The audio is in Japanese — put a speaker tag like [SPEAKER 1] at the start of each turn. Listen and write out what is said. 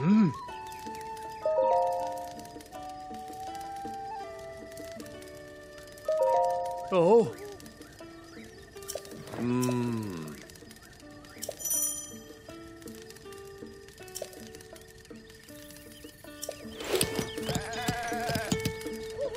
[SPEAKER 1] うん。おう。う